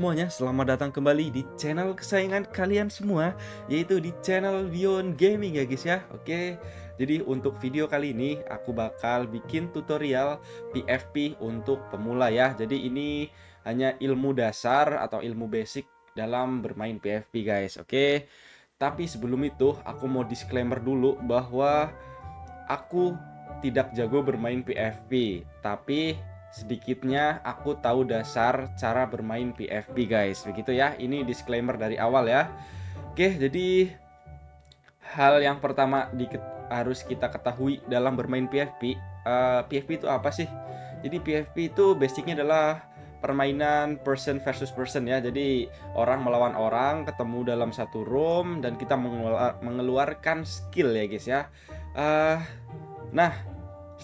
Semuanya, selamat datang kembali di channel kesayangan kalian semua Yaitu di channel Beyond Gaming ya guys ya. Oke, jadi untuk video kali ini aku bakal bikin tutorial PFP untuk pemula ya. Jadi ini hanya ilmu dasar atau ilmu basic dalam bermain PFP guys. Oke, tapi sebelum itu aku mau disclaimer dulu bahwa aku tidak jago bermain PFP Tapi sedikitnya aku tahu dasar cara bermain PFP guys. Begitu ya ini disclaimer dari awal ya. Oke jadi hal yang pertama di, harus kita ketahui dalam bermain PFP uh, PFP itu apa sih? Jadi PFP itu basicnya adalah permainan person versus person ya. Jadi orang melawan orang ketemu dalam satu room dan kita mengeluarkan skill ya guys ya. Uh, nah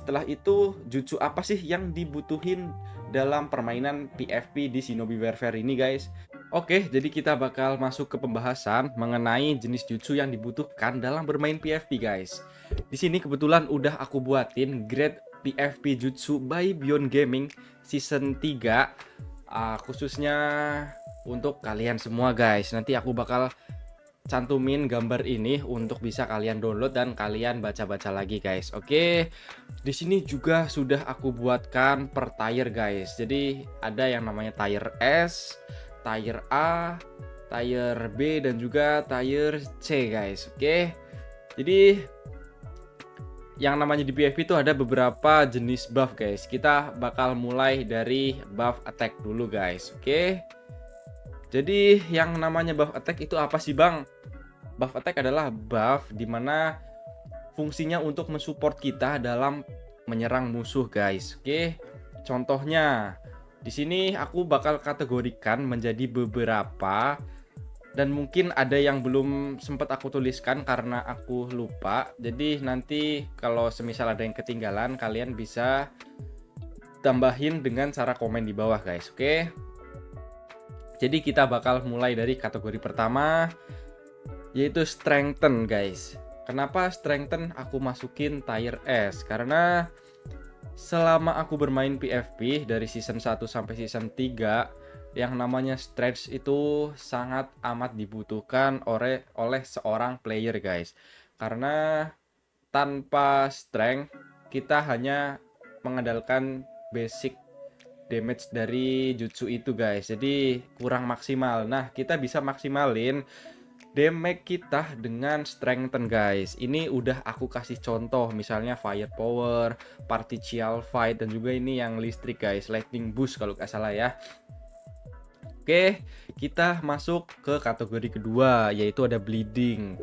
setelah itu jutsu apa sih yang dibutuhin dalam permainan PFP di Shinobi Warfare ini guys? Oke, jadi kita bakal masuk ke pembahasan mengenai jenis jutsu yang dibutuhkan dalam bermain PFP guys. Di sini kebetulan udah aku buatin grade PFP Jutsu by Beyond Gaming season 3 uh, khususnya untuk kalian semua guys. Nanti aku bakal cantumin gambar ini untuk bisa kalian download dan kalian baca-baca lagi guys. Oke. Di sini juga sudah aku buatkan per tire guys. Jadi ada yang namanya tire S, tire A, tire B dan juga tire C guys. Oke. Jadi yang namanya di PFP itu ada beberapa jenis buff guys. Kita bakal mulai dari buff attack dulu guys. Oke. Jadi yang namanya buff attack itu apa sih bang? buff attack adalah buff di mana fungsinya untuk mensupport kita dalam menyerang musuh guys. Oke, contohnya di sini aku bakal kategorikan menjadi beberapa dan mungkin ada yang belum sempat aku tuliskan karena aku lupa. Jadi nanti kalau semisal ada yang ketinggalan kalian bisa tambahin dengan cara komen di bawah guys. Oke. Jadi kita bakal mulai dari kategori pertama yaitu strengthen guys. Kenapa strengthen aku masukin tier S? Karena selama aku bermain PFP dari season 1 sampai season 3 yang namanya stretch itu sangat amat dibutuhkan oleh oleh seorang player guys. Karena tanpa strength kita hanya mengandalkan basic damage dari jutsu itu guys. Jadi kurang maksimal. Nah, kita bisa maksimalin damage kita dengan strengthen guys. Ini udah aku kasih contoh. Misalnya fire power partial fight dan juga ini yang listrik guys. Lightning boost kalau nggak salah ya. Oke kita masuk ke kategori kedua yaitu ada bleeding.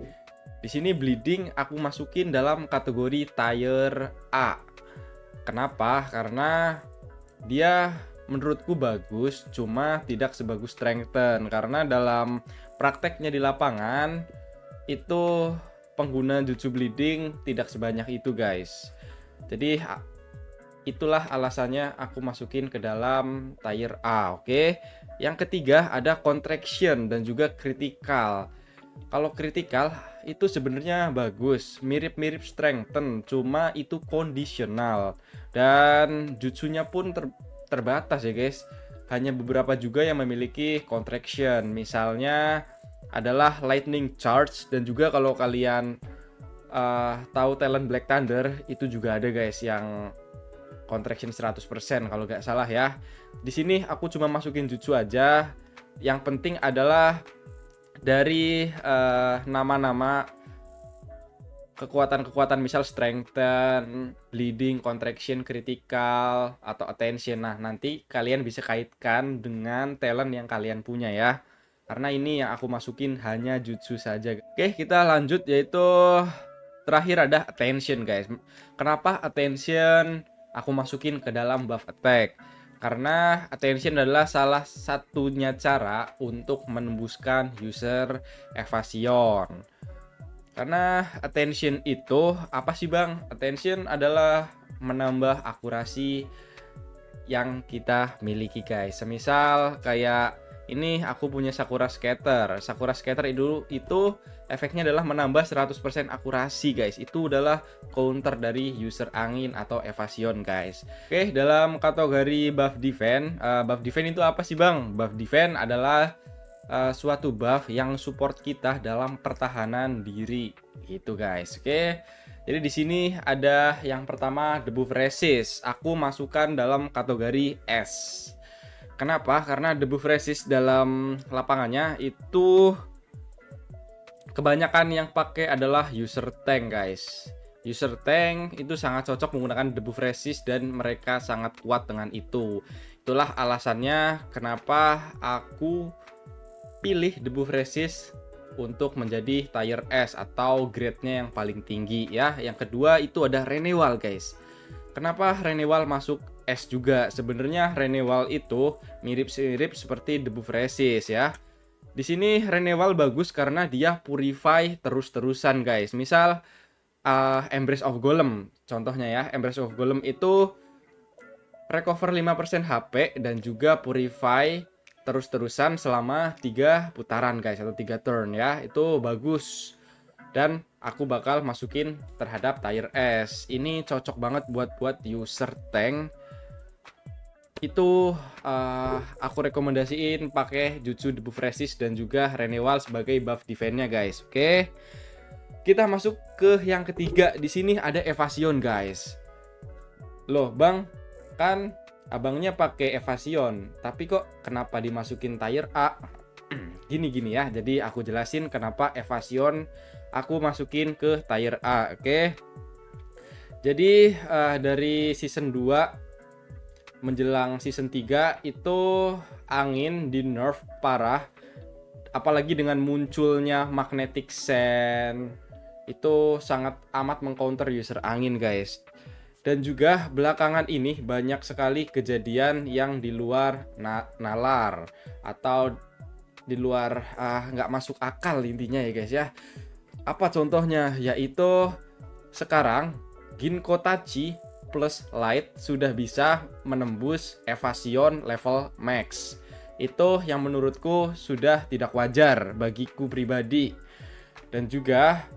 Di sini bleeding aku masukin dalam kategori tire A. Kenapa? Karena dia menurutku bagus cuma tidak sebagus strengthen. Karena dalam prakteknya di lapangan itu pengguna jutsu bleeding tidak sebanyak itu guys. Jadi itulah alasannya aku masukin ke dalam tier A oke? Okay? yang ketiga ada contraction dan juga critical. Kalau critical itu sebenarnya bagus mirip-mirip strengthen cuma itu kondisional dan jutsunya pun ter terbatas ya guys hanya beberapa juga yang memiliki contraction misalnya adalah Lightning Charge dan juga kalau kalian uh, tahu talent Black Thunder itu juga ada guys yang contraction 100% kalau nggak salah ya. Di sini aku cuma masukin jutsu aja. Yang penting adalah dari eh, nama-nama uh, kekuatan-kekuatan misal strengthen, bleeding, contraction, critical atau attention. Nah, nanti kalian bisa kaitkan dengan talent yang kalian punya ya. Karena ini yang aku masukin hanya jutsu saja. Oke kita lanjut yaitu terakhir ada attention guys. Kenapa attention aku masukin ke dalam buff attack karena attention adalah salah satunya cara untuk menembuskan user evasion. Karena attention itu apa sih bang? Attention adalah menambah akurasi yang kita miliki guys. Semisal kayak ini aku punya Sakura Scatter. Sakura Scatter itu itu efeknya adalah menambah 100% akurasi guys. Itu adalah counter dari user angin atau evasion guys. Oke, dalam kategori buff defense, uh, buff defense itu apa sih Bang? Buff defense adalah uh, suatu buff yang support kita dalam pertahanan diri gitu guys. Oke. Jadi di sini ada yang pertama debuff resist. Aku masukkan dalam kategori S. Kenapa? Karena debuff resist dalam lapangannya itu kebanyakan yang pakai adalah user tank, guys. User tank itu sangat cocok menggunakan debuff resist dan mereka sangat kuat dengan itu. Itulah alasannya kenapa aku pilih debuff resist untuk menjadi tier S atau grade-nya yang paling tinggi ya. Yang kedua itu ada renewal, guys. Kenapa renewal masuk S juga. Sebenarnya Renewal itu mirip-mirip seperti debuff resist ya. Di sini Renewal bagus karena dia purify terus-terusan guys. Misal uh, Embrace of Golem contohnya ya. Embrace of Golem itu recover 5% HP dan juga purify terus-terusan selama tiga putaran guys atau tiga turn ya. Itu bagus. Dan aku bakal masukin terhadap tier S. Ini cocok banget buat buat user tank itu uh, aku rekomendasiin pakai Jutsu Debuff Resist dan juga Renewal sebagai buff defense-nya guys. Oke. Kita masuk ke yang ketiga. Di sini ada Evasion guys. Loh, Bang, kan abangnya pakai Evasion, tapi kok kenapa dimasukin tier A? Gini-gini ya. Jadi aku jelasin kenapa Evasion aku masukin ke tier A, oke? Jadi uh, dari season 2 menjelang season 3 itu angin di nerf parah. Apalagi dengan munculnya magnetic sand. Itu sangat amat mengcounter user angin guys. Dan juga belakangan ini banyak sekali kejadian yang di luar na nalar atau di luar ah, nggak masuk akal intinya ya guys ya. Apa contohnya? Yaitu sekarang Ginko Tachi plus light sudah bisa menembus evasion level max. Itu yang menurutku sudah tidak wajar bagiku pribadi. Dan juga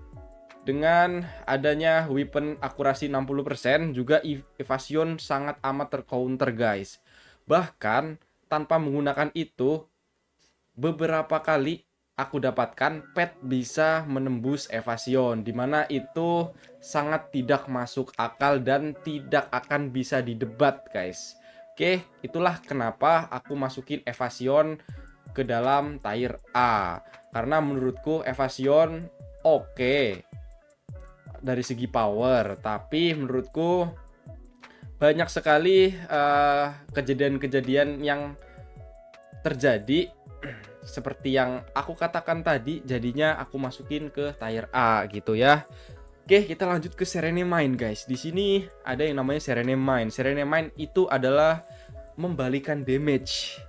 dengan adanya weapon akurasi 60% juga evasion sangat amat tercounter guys. Bahkan tanpa menggunakan itu beberapa kali aku dapatkan pet bisa menembus evasion di mana itu sangat tidak masuk akal dan tidak akan bisa didebat guys. Oke itulah kenapa aku masukin evasion ke dalam tier A. Karena menurutku evasion oke okay dari segi power tapi menurutku banyak sekali eh, kejadian-kejadian uh, yang terjadi seperti yang aku katakan tadi jadinya aku masukin ke tier A gitu ya Oke, kita lanjut ke Serene Mind guys. Di sini ada yang namanya Serene Mind. Serene Mind itu adalah membalikan damage.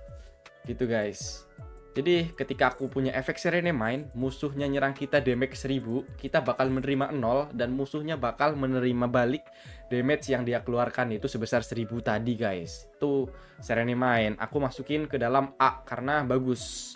Gitu guys. Jadi ketika aku punya efek Serene Mind, musuhnya nyerang kita damage 1000, kita bakal menerima 0 dan musuhnya bakal menerima balik damage yang dia keluarkan itu sebesar 1000 tadi guys. Itu Serene Mind. Aku masukin ke dalam A karena bagus.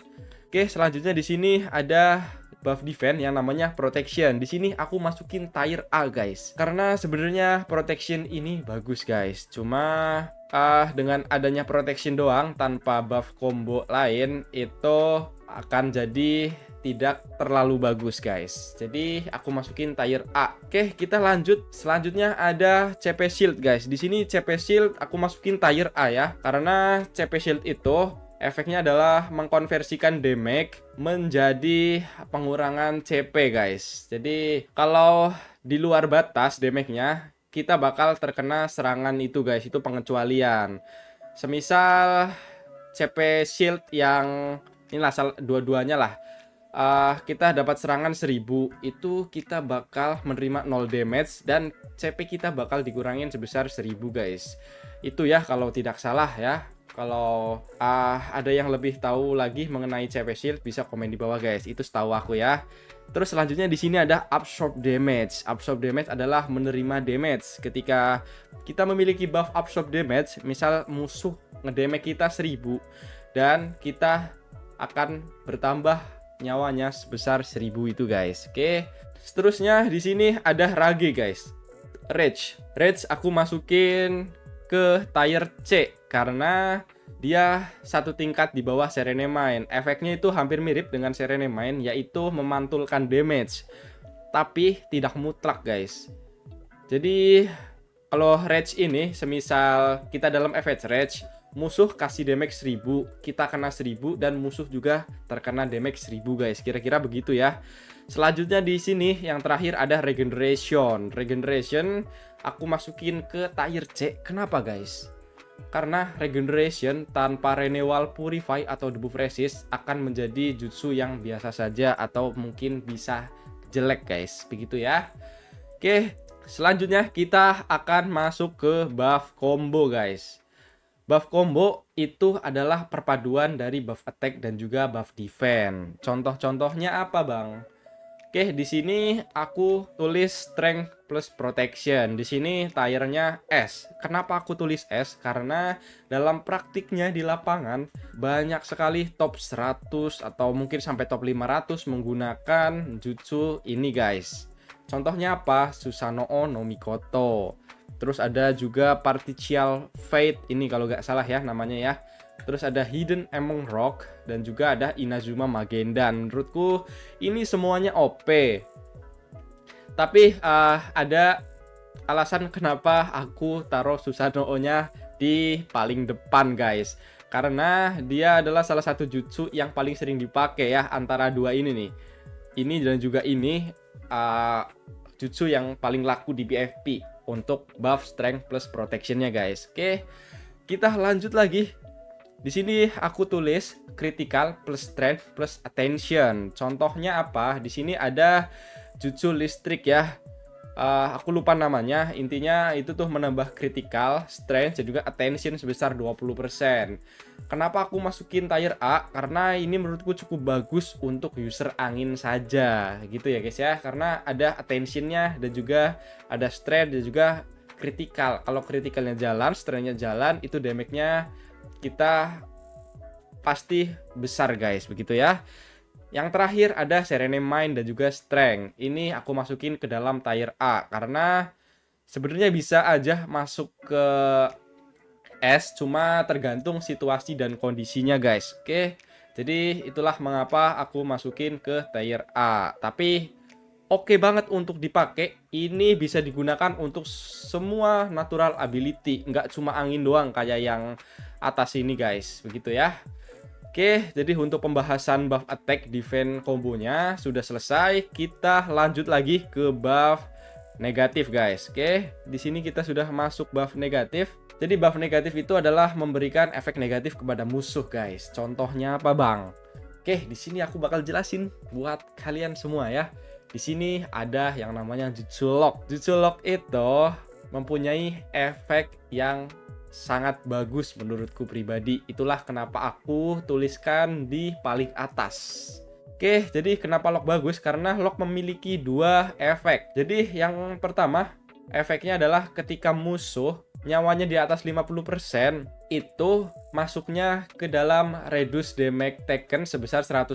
Oke, selanjutnya di sini ada buff defense yang namanya protection. Di sini aku masukin tier A guys. Karena sebenarnya protection ini bagus guys. Cuma uh, dengan adanya protection doang tanpa buff combo lain itu akan jadi tidak terlalu bagus guys jadi aku masukin tier A oke kita lanjut selanjutnya ada CP shield guys di sini CP shield aku masukin tier A ya karena CP shield itu efeknya adalah mengkonversikan damage menjadi pengurangan CP guys. Jadi kalau di luar batas damage-nya kita bakal terkena serangan itu guys, itu pengecualian. Semisal CP shield yang inilah dua-duanya lah. Uh, kita dapat serangan 1000 itu kita bakal menerima 0 damage dan CP kita bakal dikurangin sebesar 1000 guys. Itu ya kalau tidak salah ya. Kalau uh, ada yang lebih tahu lagi mengenai CP Shield bisa komen di bawah guys. Itu setahu aku ya. Terus selanjutnya di sini ada absorb damage. Absorb damage adalah menerima damage. Ketika kita memiliki buff absorb damage, misal musuh ngedamage kita 1000 dan kita akan bertambah nyawanya sebesar 1000 itu guys. Oke. Seterusnya di sini ada Rage guys. Rage. Rage aku masukin ke tier C karena dia satu tingkat di bawah Serene Mine. Efeknya itu hampir mirip dengan Serene Mine yaitu memantulkan damage. Tapi tidak mutlak guys. Jadi kalau rage ini semisal kita dalam efek rage musuh kasih damage 1000, kita kena 1000 dan musuh juga terkena damage 1000 guys. Kira-kira begitu ya. Selanjutnya di sini yang terakhir ada regeneration. Regeneration aku masukin ke tier C. Kenapa guys? Karena regeneration tanpa renewal purify atau debuff resist akan menjadi jutsu yang biasa saja atau mungkin bisa jelek guys. Begitu ya. Oke, Selanjutnya kita akan masuk ke buff combo guys. Buff combo itu adalah perpaduan dari buff attack dan juga buff defense. Contoh-contohnya apa, Bang? Oke, di sini aku tulis strength plus protection. Di sini tiernya S. Kenapa aku tulis S? Karena dalam praktiknya di lapangan banyak sekali top 100 atau mungkin sampai top 500 menggunakan jutsu ini, guys. Contohnya apa? Susanoo no Mikoto. Terus ada juga Partial Fate ini kalau nggak salah ya namanya ya. Terus ada Hidden Among Rock dan juga ada Inazuma Magenda. Menurutku ini semuanya OP. Tapi uh, ada alasan kenapa aku taruh Susanoo-nya di paling depan guys. Karena dia adalah salah satu jutsu yang paling sering dipakai ya antara dua ini nih. Ini dan juga ini uh, jutsu yang paling laku di BFP untuk buff strength plus protectionnya guys. Oke, kita lanjut lagi. Di sini aku tulis critical plus strength plus attention. Contohnya apa? Di sini ada jutsu listrik ya uh, aku lupa namanya. Intinya itu tuh menambah critical strength dan juga attention sebesar 20% kenapa aku masukin tier A? Karena ini menurutku cukup bagus untuk user angin saja gitu ya guys ya. Karena ada attentionnya dan juga ada strength dan juga critical. Kalau critikalnya jalan strengthnya jalan itu damage-nya kita pasti besar guys begitu ya yang terakhir ada Serene Mind dan juga Strength. Ini aku masukin ke dalam tier A karena sebenarnya bisa aja masuk ke S cuma tergantung situasi dan kondisinya guys. Oke. Jadi itulah mengapa aku masukin ke tier A. Tapi oke okay banget untuk dipakai. Ini bisa digunakan untuk semua natural ability, nggak cuma angin doang kayak yang atas ini guys. Begitu ya. Oke, jadi untuk pembahasan buff attack defense kombonya sudah selesai. Kita lanjut lagi ke buff negatif, guys. Oke, di sini kita sudah masuk buff negatif. Jadi buff negatif itu adalah memberikan efek negatif kepada musuh, guys. Contohnya apa, Bang? Oke, di sini aku bakal jelasin buat kalian semua ya. Di sini ada yang namanya Jutsu Lock. Jutsu Lock itu mempunyai efek yang sangat bagus menurutku pribadi. Itulah kenapa aku tuliskan di paling atas. Oke, jadi kenapa lock bagus? Karena lock memiliki dua efek. Jadi yang pertama, efeknya adalah ketika musuh nyawanya di atas 50%, itu masuknya ke dalam reduce damage taken sebesar 100%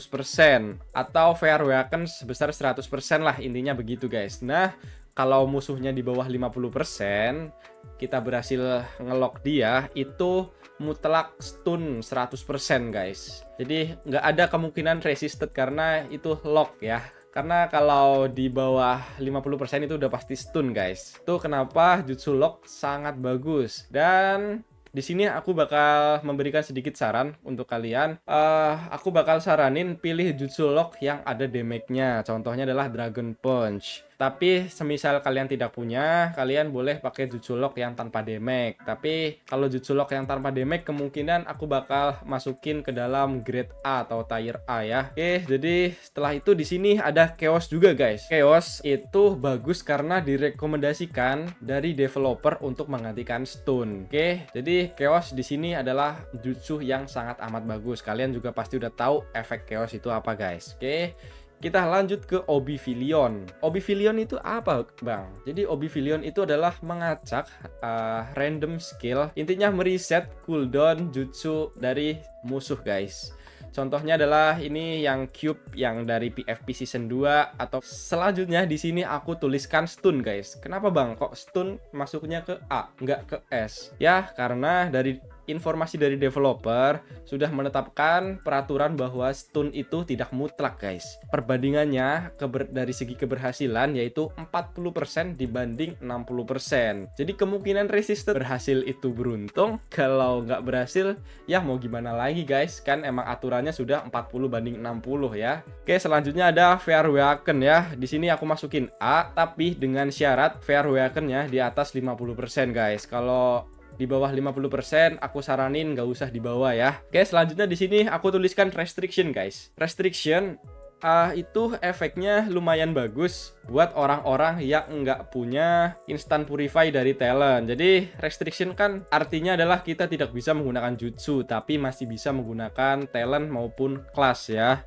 atau fair weapon sebesar 100% lah intinya begitu guys. Nah, kalau musuhnya di bawah 50%, kita berhasil ngelok dia, itu mutlak stun 100% guys. Jadi nggak ada kemungkinan resisted karena itu lock ya. Karena kalau di bawah 50% itu udah pasti stun guys. Itu kenapa Jutsu Lock sangat bagus. Dan di sini aku bakal memberikan sedikit saran untuk kalian. Uh, aku bakal saranin pilih Jutsu Lock yang ada damage-nya. Contohnya adalah Dragon Punch. Tapi semisal kalian tidak punya, kalian boleh pakai Jutsu Lock yang tanpa damage. Tapi kalau Jutsu Lock yang tanpa damage kemungkinan aku bakal masukin ke dalam grade A atau tier A ya. Oke, jadi setelah itu di sini ada Chaos juga guys. Chaos itu bagus karena direkomendasikan dari developer untuk menggantikan stun. Oke, jadi Chaos di sini adalah jutsu yang sangat amat bagus. Kalian juga pasti udah tahu efek Chaos itu apa guys. Oke. Kita lanjut ke Oblivion. Oblivion itu apa, Bang? Jadi Oblivion itu adalah mengacak uh, random skill. Intinya mereset cooldown jutsu dari musuh, guys. Contohnya adalah ini yang cube yang dari PFP season 2 atau selanjutnya di sini aku tuliskan stun guys. Kenapa Bang kok stun masuknya ke A, nggak ke S? Ya, karena dari informasi dari developer sudah menetapkan peraturan bahwa stun itu tidak mutlak guys. Perbandingannya keber dari segi keberhasilan yaitu 40% dibanding 60%. Jadi kemungkinan resistant berhasil itu beruntung, kalau nggak berhasil ya mau gimana lagi guys, kan emang aturannya sudah 40 banding 60 ya. Oke, selanjutnya ada fair weapon ya. Di sini aku masukin A tapi dengan syarat fair weaponnya di atas 50% guys. Kalau di bawah 50% aku saranin nggak usah dibawa ya. Oke, selanjutnya di sini aku tuliskan restriction guys. Restriction uh, itu efeknya lumayan bagus buat orang-orang yang nggak punya instant purify dari talent. Jadi restriction kan artinya adalah kita tidak bisa menggunakan jutsu tapi masih bisa menggunakan talent maupun kelas ya.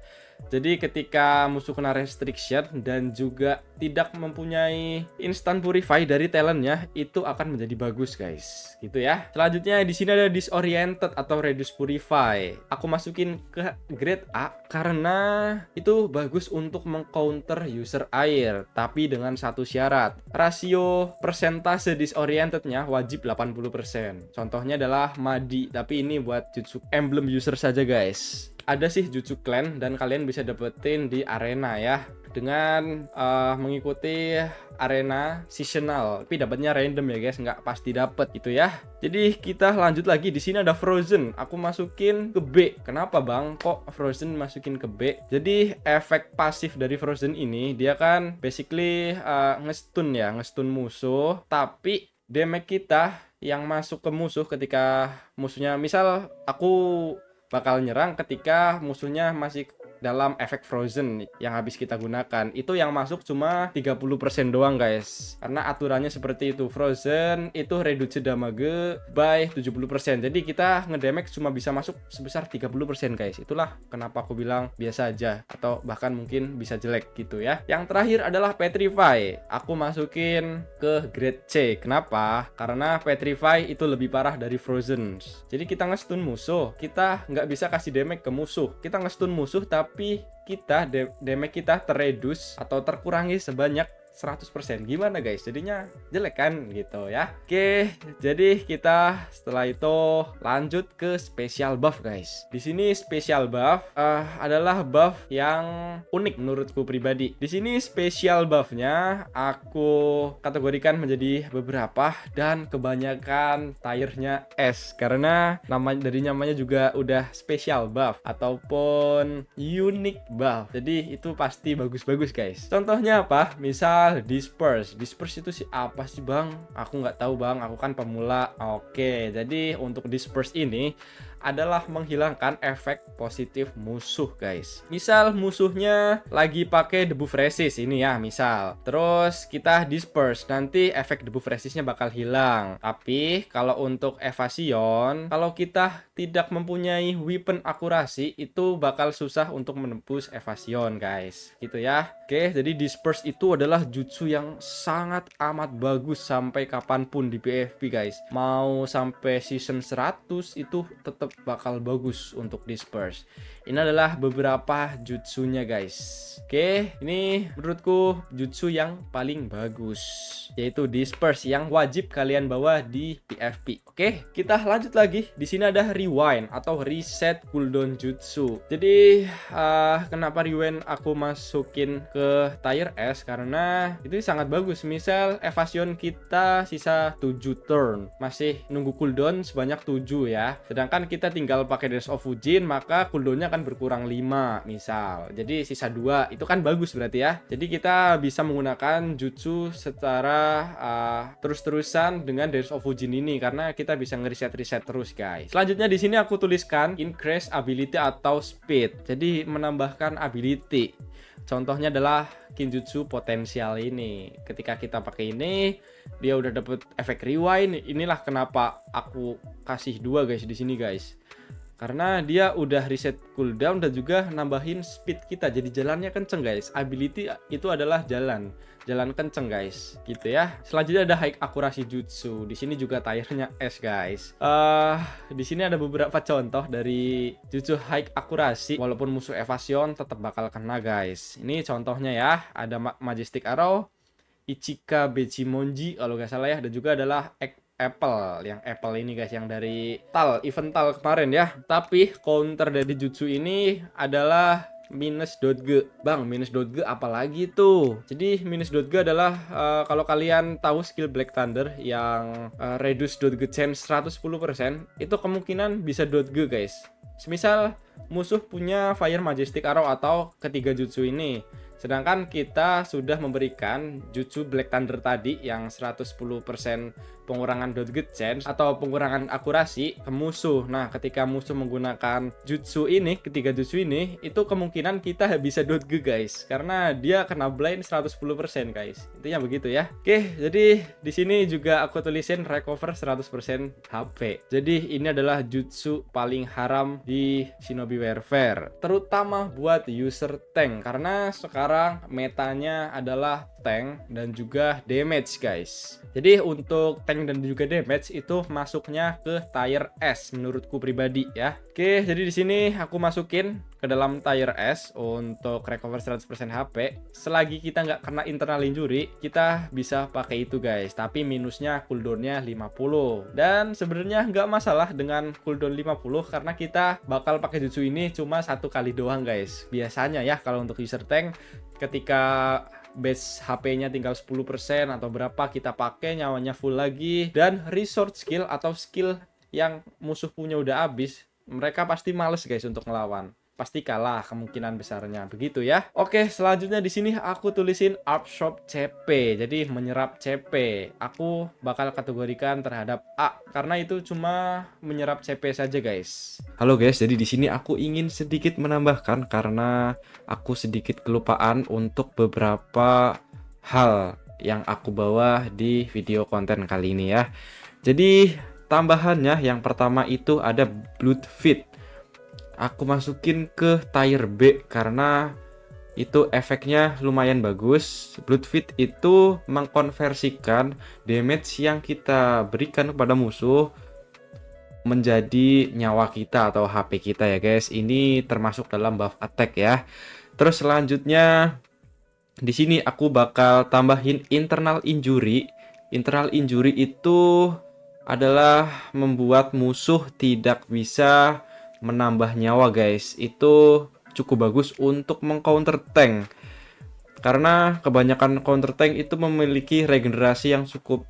Jadi ketika musuh kena restriction dan juga tidak mempunyai instant purify dari talentnya, itu akan menjadi bagus guys. Gitu ya. Selanjutnya di sini ada disoriented atau reduce purify. Aku masukin ke grade A karena itu bagus untuk mengcounter user air, tapi dengan satu syarat. Rasio persentase disorientednya wajib 80%. Contohnya adalah Madi, tapi ini buat jutsu emblem user saja guys ada sih Jutsu Clan dan kalian bisa dapetin di arena ya. Dengan uh, mengikuti arena seasonal. Tapi dapatnya random ya guys nggak pasti dapet gitu ya. Jadi kita lanjut lagi. Di sini ada Frozen. Aku masukin ke B. Kenapa bang? Kok Frozen masukin ke B? Jadi efek pasif dari Frozen ini dia kan basically uh, ngestun ya ngestun musuh. Tapi damage kita yang masuk ke musuh ketika musuhnya misal aku bakal nyerang ketika musuhnya masih dalam efek frozen yang habis kita gunakan. Itu yang masuk cuma 30% doang guys. Karena aturannya seperti itu. Frozen itu reduce damage by 70% jadi kita ngedamage cuma bisa masuk sebesar 30% guys. Itulah kenapa aku bilang biasa aja. Atau bahkan mungkin bisa jelek gitu ya. Yang terakhir adalah petrify. Aku masukin ke grade C. Kenapa? Karena petrify itu lebih parah dari frozen. Jadi kita ngestun musuh. Kita nggak bisa kasih damage ke musuh. Kita ngestun musuh tapi tapi kita damage kita terredus atau terkurangi sebanyak 100% gimana guys? Jadinya jelek kan? Gitu ya. Oke jadi kita setelah itu lanjut ke special buff guys. Di sini special buff uh, adalah buff yang unik menurutku pribadi. Di sini special buffnya aku kategorikan menjadi beberapa dan kebanyakan tire-nya S. Karena nama dari namanya juga udah special buff ataupun unique buff. Jadi itu pasti bagus-bagus guys. Contohnya apa? Misal disperse. Disperse itu sih apa sih bang? Aku nggak tahu bang. Aku kan pemula. Oke jadi untuk disperse ini adalah menghilangkan efek positif musuh guys. Misal musuhnya lagi pakai debuff resist ini ya misal. Terus kita disperse nanti efek debuff resistnya bakal hilang. Tapi kalau untuk evasion kalau kita tidak mempunyai weapon akurasi itu bakal susah untuk menembus evasion guys. Gitu ya. Oke jadi disperse itu adalah jutsu yang sangat amat bagus sampai kapan pun di PFP guys. Mau sampai season 100 itu tetap bakal bagus untuk disperse ini adalah beberapa jutsunya guys. Oke ini menurutku jutsu yang paling bagus yaitu disperse yang wajib kalian bawa di PFP oke kita lanjut lagi. Di sini ada rewind atau reset cooldown jutsu. Jadi uh, kenapa rewind aku masukin ke tier S? Karena itu sangat bagus. Misal evasion kita sisa 7 turn. Masih nunggu cooldown sebanyak 7 ya. Sedangkan kita tinggal pakai Dash of Fujin maka cooldownnya akan berkurang 5 misal. Jadi sisa 2 itu kan bagus berarti ya. Jadi kita bisa menggunakan jutsu secara uh, terus-terusan dengan Dash of Fujin ini karena kita bisa ngeriset-riset terus guys. Selanjutnya di sini aku tuliskan increase ability atau speed. Jadi menambahkan ability. Contohnya adalah Kinjutsu potensial ini. Ketika kita pakai ini, dia udah dapet efek rewind. Inilah kenapa aku kasih dua guys di sini guys karena dia udah reset cooldown dan juga nambahin speed kita. Jadi jalannya kenceng guys. Ability itu adalah jalan. Jalan kenceng guys. Gitu ya. Selanjutnya ada high akurasi jutsu. Di sini juga tayarnya S guys. Uh, di sini ada beberapa contoh dari jutsu high akurasi walaupun musuh evasion tetap bakal kena guys. Ini contohnya ya. Ada majestic arrow Ichika Bechimonji kalau nggak salah ya. Dan juga adalah Apple yang Apple ini guys yang dari Tal event Tal kemarin ya. Tapi counter dari jutsu ini adalah minus .g Bang minus .g apalagi tuh? Jadi minus .g adalah uh, kalau kalian tahu skill Black Thunder yang uh, reduce .g chance 110% itu kemungkinan bisa .g guys. Semisal musuh punya Fire Majestic Arrow atau ketiga jutsu ini. Sedangkan kita sudah memberikan Jutsu Black Thunder tadi yang 110% pengurangan dodge chance atau pengurangan akurasi ke musuh. Nah, ketika musuh menggunakan jutsu ini, ketiga jutsu ini, itu kemungkinan kita bisa dodge guys karena dia kena blind 110% guys. Intinya begitu ya. Oke, jadi di sini juga aku tulisin recover 100% HP. Jadi ini adalah jutsu paling haram di Shinobi Warfare, terutama buat user tank karena sekarang metanya adalah tank dan juga damage guys. Jadi untuk tank dan juga damage itu masuknya ke tier S menurutku pribadi ya. Oke, jadi di sini aku masukin ke dalam tier S untuk recover 100% HP. Selagi kita nggak kena internal injury, kita bisa pakai itu guys. Tapi minusnya cooldownnya 50. Dan sebenarnya nggak masalah dengan cooldown 50 karena kita bakal pakai jutsu ini cuma satu kali doang guys. Biasanya ya kalau untuk user tank ketika base HP-nya tinggal 10% atau berapa kita pakai nyawanya full lagi. Dan resource skill atau skill yang musuh punya udah habis mereka pasti males guys untuk ngelawan pasti kalah kemungkinan besarnya. Begitu ya. Oke selanjutnya di sini aku tulisin Shop CP jadi menyerap CP aku bakal kategorikan terhadap A karena itu cuma menyerap CP saja guys. Halo guys. Jadi di sini aku ingin sedikit menambahkan karena aku sedikit kelupaan untuk beberapa hal yang aku bawa di video konten kali ini ya. Jadi tambahannya yang pertama itu ada Blood Fit aku masukin ke tier B karena itu efeknya lumayan bagus. Blood Fit itu mengkonversikan damage yang kita berikan kepada musuh menjadi nyawa kita atau HP kita ya guys. Ini termasuk dalam buff attack ya. Terus selanjutnya di sini aku bakal tambahin internal injury. Internal injury itu adalah membuat musuh tidak bisa menambah nyawa guys itu cukup bagus untuk mengcounter tank. Karena kebanyakan counter tank itu memiliki regenerasi yang cukup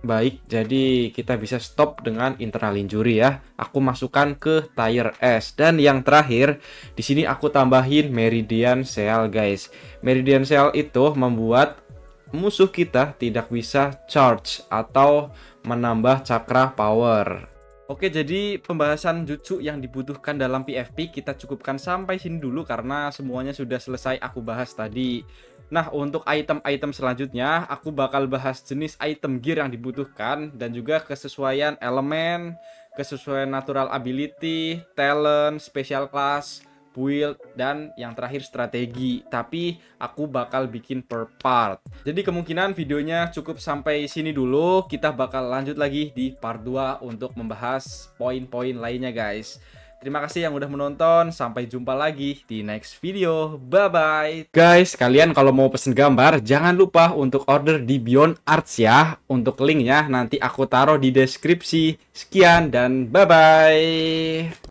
baik jadi kita bisa stop dengan internal injury ya. Aku masukkan ke tier S. Dan yang terakhir di sini aku tambahin meridian seal guys. Meridian seal itu membuat musuh kita tidak bisa charge atau menambah cakra power Oke, jadi pembahasan jutsu yang dibutuhkan dalam PFP kita cukupkan sampai sini dulu karena semuanya sudah selesai aku bahas tadi. Nah, untuk item-item selanjutnya, aku bakal bahas jenis item gear yang dibutuhkan dan juga kesesuaian elemen, kesesuaian natural ability, talent, special class, build, dan yang terakhir strategi. Tapi aku bakal bikin per part. Jadi kemungkinan videonya cukup sampai sini dulu. Kita bakal lanjut lagi di part 2 untuk membahas poin-poin lainnya guys. Terima kasih yang udah menonton. Sampai jumpa lagi di next video. Bye-bye. Guys, kalian kalau mau pesen gambar, jangan lupa untuk order di Beyond Arts ya. Untuk linknya nanti aku taruh di deskripsi. Sekian dan bye-bye.